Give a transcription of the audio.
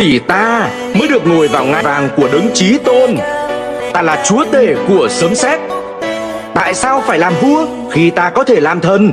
Chỉ ta mới được ngồi vào ngai vàng của đấng trí tôn Ta là chúa tể của sớm xét. Tại sao phải làm vua khi ta có thể làm thần